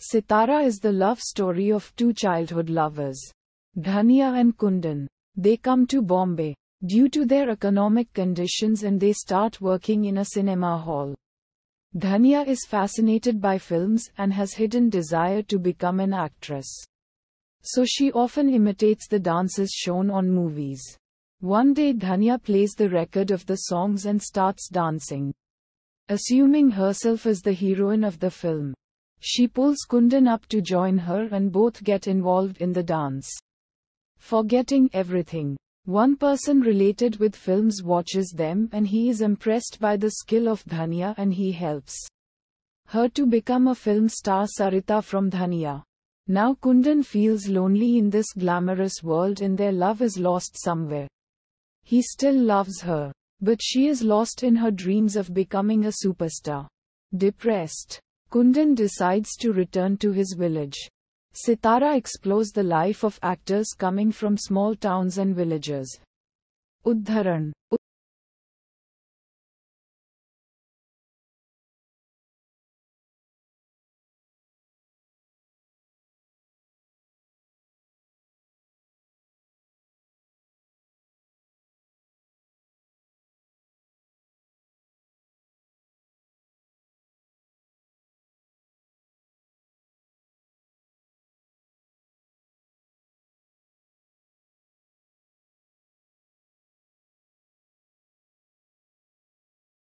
Sitara is the love story of two childhood lovers. Dhania and Kundan. They come to Bombay due to their economic conditions and they start working in a cinema hall. Dhania is fascinated by films and has hidden desire to become an actress. So she often imitates the dances shown on movies. One day Dhania plays the record of the songs and starts dancing. Assuming herself as the heroine of the film. She pulls Kundan up to join her and both get involved in the dance. Forgetting everything. One person related with films watches them and he is impressed by the skill of Dhania and he helps her to become a film star Sarita from Dhania. Now Kundan feels lonely in this glamorous world and their love is lost somewhere. He still loves her, but she is lost in her dreams of becoming a superstar. Depressed, Kundan decides to return to his village. Sitara explores the life of actors coming from small towns and villages. Udharan